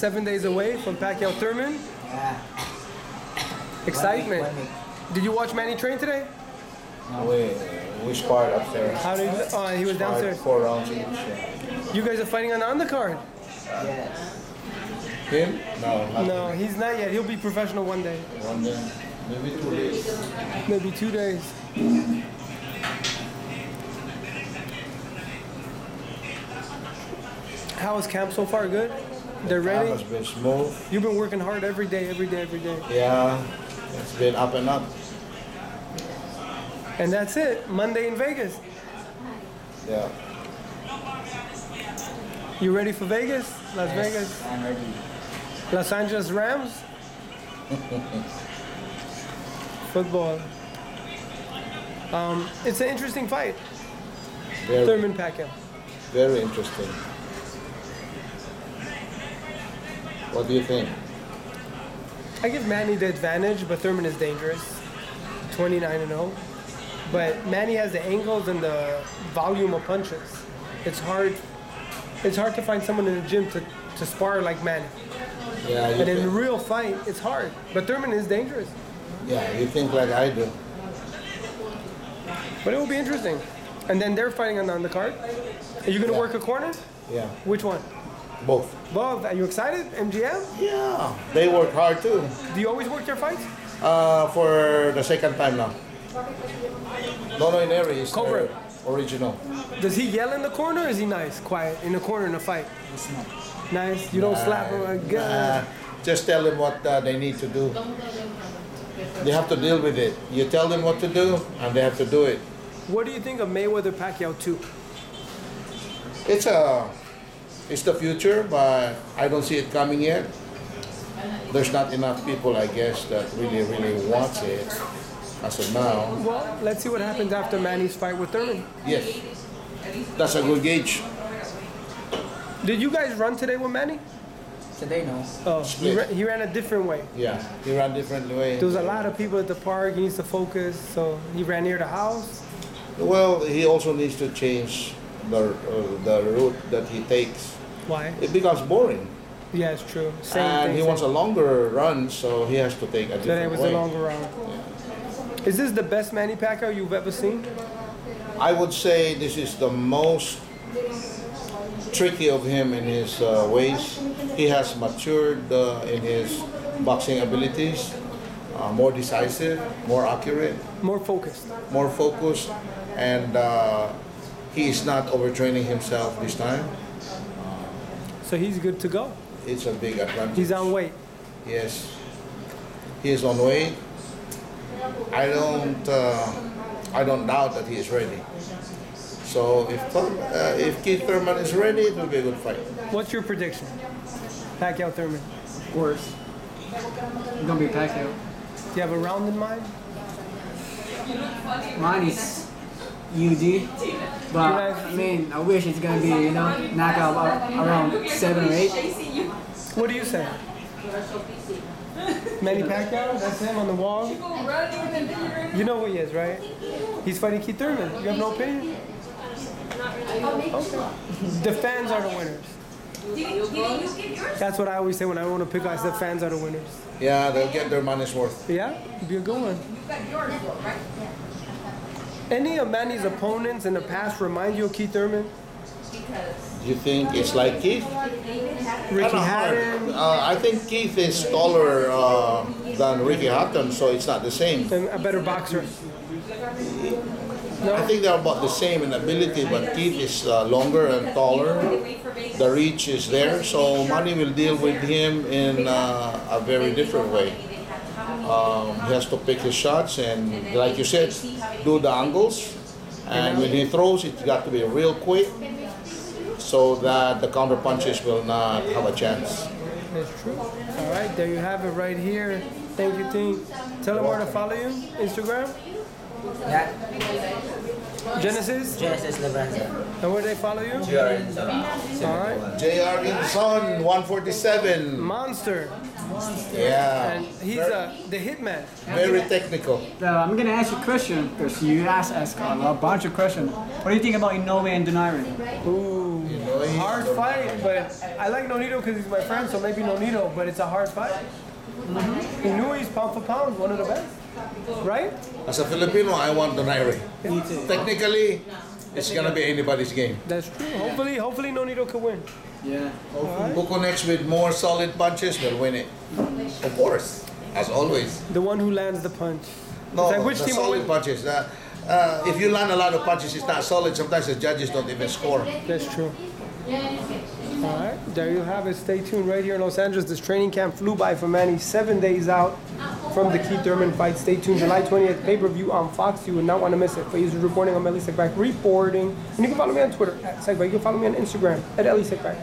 seven days away from Pacquiao Thurman. Yeah. Excitement. One week, Did you watch Manny train today? No, We, we sparred upstairs. How did he, oh, he was downstairs. Four rounds each. yeah. You guys are fighting on the undercard. one week. Yes. Him? No, not No, he's not yet. He'll be professional one day, one day. Maybe two days. maybe two days. How is camp so far? Good. They're Camp ready. has been smooth. You've been working hard every day, every day, every day. Yeah, it's been up and up. And that's it. Monday in Vegas. Yeah. You ready for Vegas? Las Yes, Vegas? I'm ready. Los Angeles Rams? Football. Um, it's an interesting fight. Very, Thurman Pacquiao. very interesting. What do you think? I give Manny the advantage, but Thurman is dangerous. 29 and 0. But Manny has the angles and the volume of punches. It's hard. It's hard to find someone in the gym to, to spar like Manny. Yeah, And in think, real fight, it's hard. But Thurman is dangerous. yeah, you think like I do. But it will be interesting. And then they're fighting on the card. Are you gonna Yeah. work a corner? Yeah, Which one? Both. Both. Are you excited? MGM? Yeah, they work hard too. Do you always work your fights? Uh, for the second time now. Nono Ineri is Cobra. their original. Does he yell in the corner or is he nice, quiet, in the corner in a fight? It's. Nice. You don't slap him like, Uh, God. just tell them what uh, they need to do. They have to deal with it. You tell them what to do, and they have to do it. What do you think of Mayweather Pacquiao 2? It's a, it's the future, but I don't see it coming yet. There's not enough people, I guess, that really, really wants it as of now. Well, let's see what happens after Manny's fight with Thurman. Yes, that's a good gauge. Did you guys run today with Manny? Today, no. Oh, he, Split. ran, he ran a different way. Yeah, he ran different way. There was a lot of people at the park. He needs to focus, so he ran near the house. Well, he also needs to change the uh, the route that he takes. Why? It becomes boring, Yeah, it's true. Same and thing. he same- wants a longer run, so he has to take a different was way. a longer round. Is this the best Manny Pacquiao you've ever seen? I would say this is the most tricky of him in his uh, ways. He has matured uh, in his boxing abilities, uh, more decisive, more accurate, More focused. more focused, and uh, he is not overtraining himself this time. So he's good to go. It's a big advantage. He's on weight. Yes, he is on weight. I don't, uh, I don't doubt that he is ready. So if Thur- uh, if Keith Thurman is ready, it will be a good fight. What's your prediction? Pacquiao Thurman. Of course. It's gonna be Pacquiao. Do you have a round in mind? Mine is UD. But I mean, I wish it's gonna be, you know, knockout ar- around seven or eight. What do you say? Manny Pacquiao? That's him on the wall? You know who he is, right? He's fighting Keith Thurman. You have no opinion? Okay. The fans are the winners. That's what I always say when I want to pick guys. The fans are the winners. Yeah, they'll get their money's worth. Yeah, be a good one. Any of Manny's opponents in the past remind you of Keith Thurman? Do you think it's like Keith? Ricky Hatton, Uh, I think Keith is taller uh, than Ricky Hatton, so it's not the same. and a better boxer. No? I think they're about the same in ability, but Keith is uh, longer and taller. The reach is there, so Manny will deal with him in uh, a very different way. Um, he has to pick his shots and, like you said, do the angles. And when he throws, it's got to be real quick so that the counter punches will not have a chance. That's true. All right, there you have it right here. Thank you, team. Tell them where to follow you. Instagram, Yeah. Genesis, Genesis Lebanza. and where they follow you. All right, JR Inson, 147. Monster, Yeah. and he's uh, the hitman. Very technical. Uh, I'm gonna ask you a question because you asked us a bunch of questions. What do you think about Inoue and Donaire? Ooh, You know, way. Hard fight, but I like Nonito because he's my friend, so maybe Nonito, but it's a hard fight. He knew he's pound for pound, one of the best. Right? As a Filipino, I want Donaire. Me too. Technically, it's gonna be anybody's game. That's true. Hopefully, hopefully Nonito can win. Yeah. Who connects with more solid punches will win it. Of course, as always. The one who lands the punch. No, like, which the team solid punches. Uh, uh, if you land a lot of punches, it's not solid. Sometimes the judges don't even score. That's true. All right, there you have it. Stay tuned right here in Los Angeles. This training camp flew by for Manny. Seven days out from the Keith Thurman fight. Stay tuned. July 20th, pay-per-view on Fox. You would not want to miss it. For users reporting, I'm Elie Seckbach reporting. And you can follow me on Twitter at Seckbach. You can follow me on Instagram at Elie Seckbach.